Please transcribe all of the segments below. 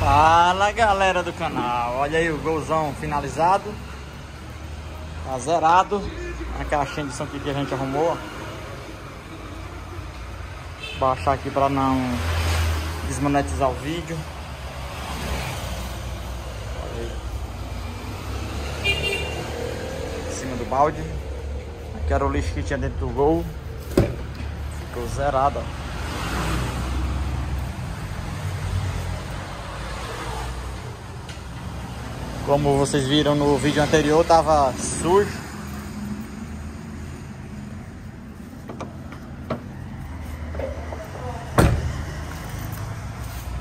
Fala galera do canal, olha aí o golzão finalizado. Tá zerado. A caixinha de som que a gente arrumou Baixar aqui para não desmonetizar o vídeo. Olha aí. Em cima do balde. Aqui era o lixo que tinha dentro do gol. Ficou zerado ó. Como vocês viram no vídeo anterior, tava sujo.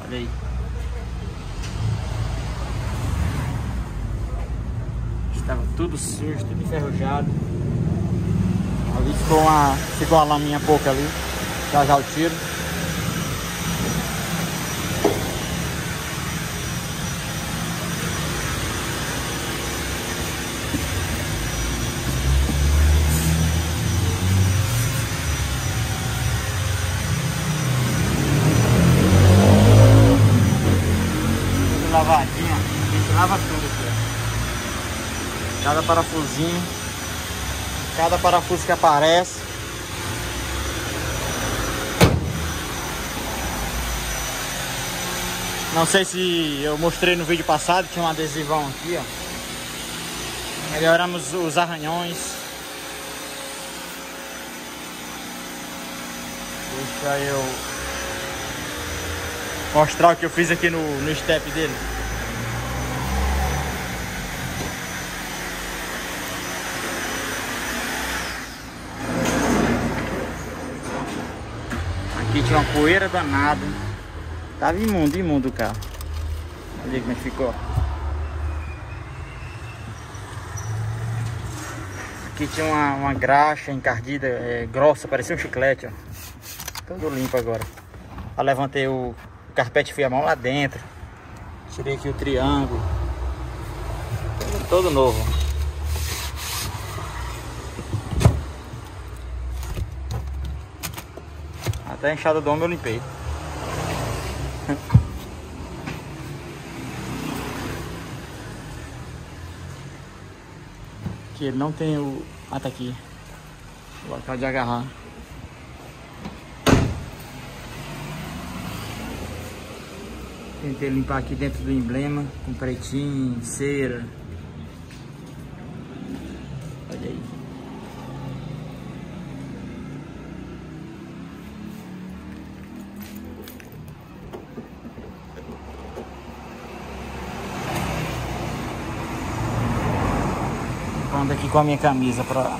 Olha aí. Estava tudo sujo, tudo enferrujado. Ali ficou uma, ficou uma laminha pouca ali. Já já o tiro. lavadinha, a gente lava tudo aqui, ó. Cada parafusinho, cada parafuso que aparece. Não sei se eu mostrei no vídeo passado, tinha um adesivão aqui, ó. Melhoramos os arranhões. Deixa eu mostrar o que eu fiz aqui no, no step dele. Aqui tinha uma poeira danada. Tava imundo, imundo o carro. Olha como é ficou. Aqui tinha uma, uma graxa encardida, é, grossa, parecia um chiclete, ó. Todo limpo agora. Eu levantei o, o carpete fui a mão lá dentro. Tirei aqui o triângulo. Todo, todo novo. Até a enxada do homem eu limpei. Aqui ele não tem o. Ah, tá aqui. O local de agarrar. Tentei limpar aqui dentro do emblema com pretinho, cera. Ando aqui com a minha camisa pra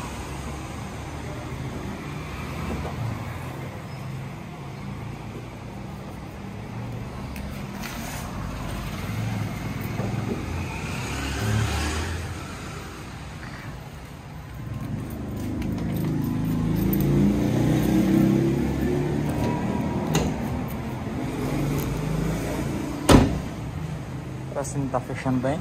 Pra não tá fechando bem.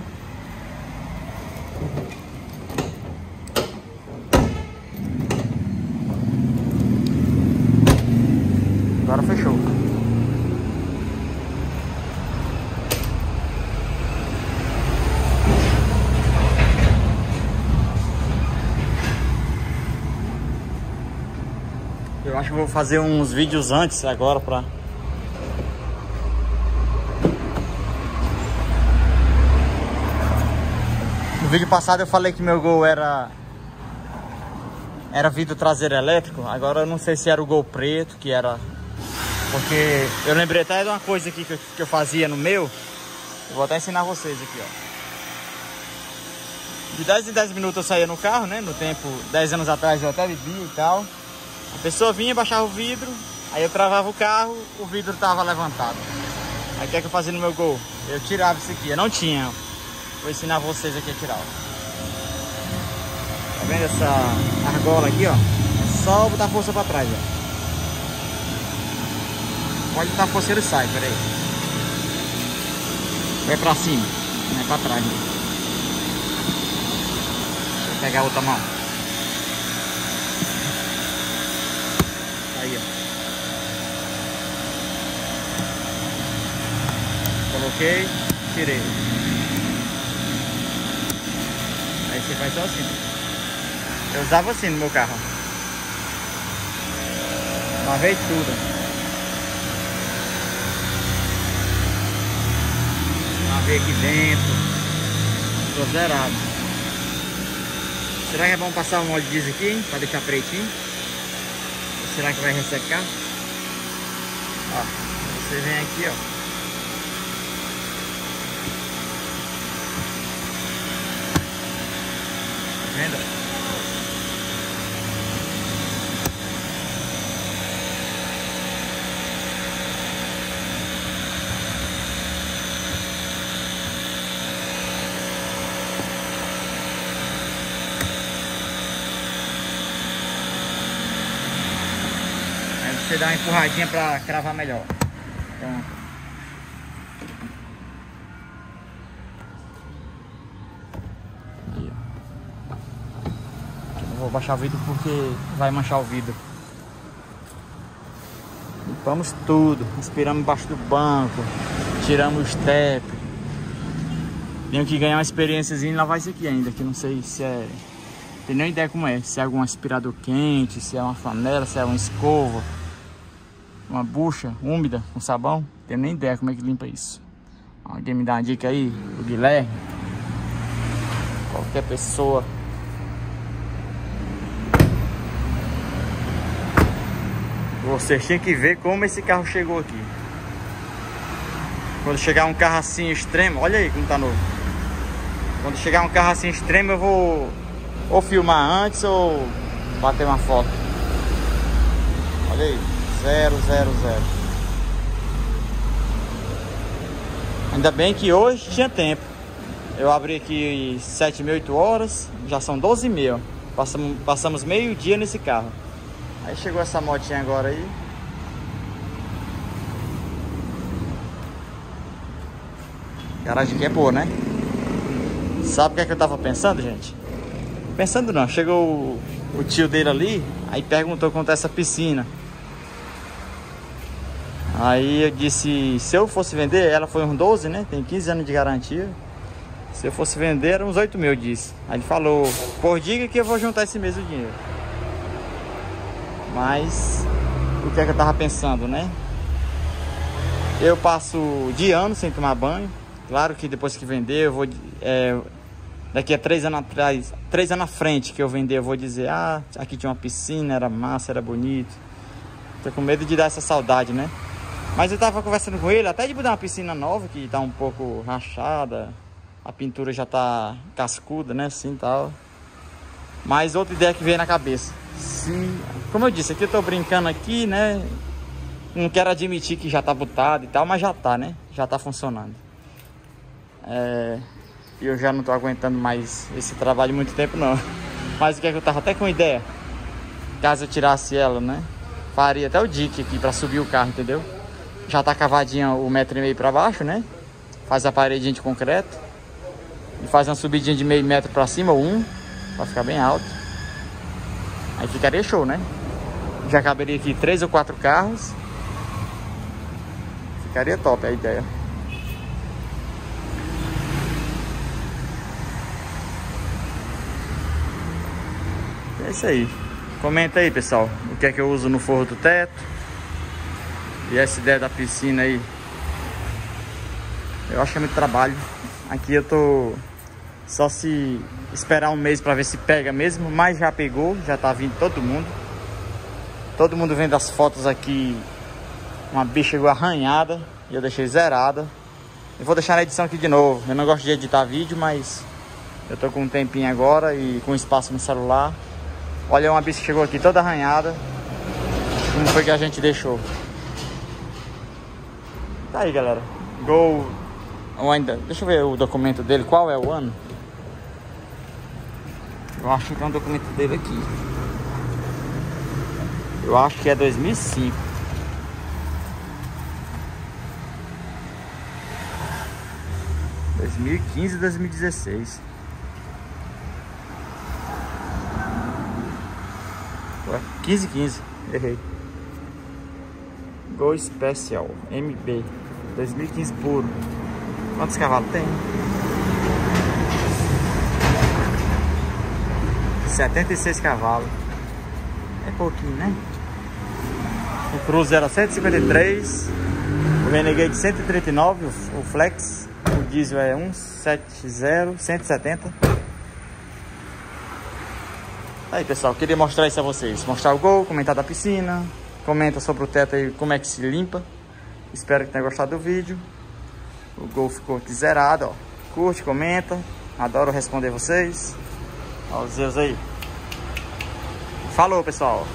Agora fechou. Acho que vou fazer uns vídeos antes agora pra No vídeo passado eu falei que meu gol era era vidro traseiro elétrico. Agora eu não sei se era o gol preto, que era porque eu lembrei até de uma coisa aqui que eu, que eu fazia no meu. Eu vou até ensinar vocês aqui, ó. De 10 em 10 minutos eu saía no carro, né? No tempo, 10 anos atrás eu até bebia e tal. A pessoa vinha, baixava o vidro, aí eu travava o carro, o vidro tava levantado. Aí o que é que eu fazia no meu gol? Eu tirava isso aqui, eu não tinha. Vou ensinar vocês aqui a tirar. Tá vendo essa argola aqui, ó? É só botar força pra trás, ó. Pode botar força ele sai, peraí. Vai pra cima, não é pra trás. Né? Deixa eu pegar a outra mão. Ó. Coloquei, tirei. Aí você faz só assim. Eu usava assim no meu carro. Lavei tudo. Lavei aqui dentro. Tô zerado. Será que é bom passar um óleo diesel aqui? Pra deixar pretinho? Será que vai ressecar? Ó, você vem aqui, ó. Tá vendo? Você dá uma empurradinha pra cravar melhor. Não vou baixar o vidro porque vai manchar o vidro. Limpamos tudo. Inspiramos embaixo do banco. Tiramos o step. Tenho que ganhar uma experiênciazinha em lavar isso aqui ainda, que não sei se é... Tenho nem ideia como é, se é algum aspirador quente, se é uma flanela, se é uma escova uma bucha úmida com sabão. Tenho nem ideia como é que limpa isso. Alguém me dá uma dica aí? O Guilherme? Qualquer pessoa. Vocês têm que ver como esse carro chegou aqui. Quando chegar um carro assim extremo, olha aí como tá novo. Quando chegar um carro assim extremo, eu vou ou filmar antes ou bater uma foto. Olha aí. Zero, zero, zero. Ainda bem que hoje tinha tempo. Eu abri aqui 7 mil, 8 horas, já são 12 mil. Passamos, passamos meio dia nesse carro. Aí chegou essa motinha agora aí. Garagem aqui é boa, né? Sabe o que é que eu tava pensando, gente? Pensando não, chegou o, o tio dele ali, aí perguntou quanto é essa piscina. Aí eu disse, se eu fosse vender, ela foi uns 12, né? Tem 15 anos de garantia. Se eu fosse vender, era uns 8 mil, eu disse. Aí ele falou, por diga que eu vou juntar esse mesmo dinheiro. Mas, o que é que eu tava pensando, né? Eu passo de ano sem tomar banho. Claro que depois que vender, eu vou... É, daqui a três anos atrás, três anos à frente que eu vender, eu vou dizer, ah, aqui tinha uma piscina, era massa, era bonito. Tô com medo de dar essa saudade, né? Mas eu tava conversando com ele, até de mudar uma piscina nova, que tá um pouco rachada. A pintura já tá cascuda, né? Assim tal. Mas outra ideia que veio na cabeça. Se, como eu disse, aqui eu tô brincando aqui, né? Não quero admitir que já tá botado e tal, mas já tá, né? Já tá funcionando. É, eu já não tô aguentando mais esse trabalho muito tempo, não. Mas o que é que eu tava até com ideia? Caso eu tirasse ela, né? Faria até o dique aqui pra subir o carro, entendeu? Já tá cavadinha o metro e meio para baixo, né? Faz a paredinha de concreto. E faz uma subidinha de meio metro para cima, ou um, para ficar bem alto. Aí ficaria show, né? Já caberia aqui três ou quatro carros. Ficaria top a ideia. É isso aí. Comenta aí, pessoal, o que é que eu uso no forro do teto. E essa ideia da piscina aí, eu acho que é muito trabalho. Aqui eu tô só se esperar um mês para ver se pega mesmo, mas já pegou, já tá vindo todo mundo. Todo mundo vendo as fotos aqui, uma bicha chegou arranhada e eu deixei zerada. Eu vou deixar na edição aqui de novo. Eu não gosto de editar vídeo, mas eu tô com um tempinho agora e com espaço no celular. Olha uma bicha que chegou aqui toda arranhada. Como foi que a gente deixou? Tá aí, galera. Gol. Ou ainda. Deixa eu ver o documento dele. Qual é o ano? Eu acho que é um documento dele aqui. Eu acho que é 2005. Dois mil e quinze, dois mil e dezesseis. Quinze, quinze. Errei. Go Special MB 2015 puro. Quantos cavalos tem? 76 cavalos. É pouquinho, né? O Cruze era 153. O Renegade 139, o Flex. O diesel é 170, 170. Aí pessoal, queria mostrar isso a vocês. Mostrar o gol, comentar da piscina. Comenta sobre o teto aí, como é que se limpa. Espero que tenha gostado do vídeo. O gol ficou zerado, ó. Curte, comenta. Adoro responder vocês. Olha os Zeus aí. Falou, pessoal.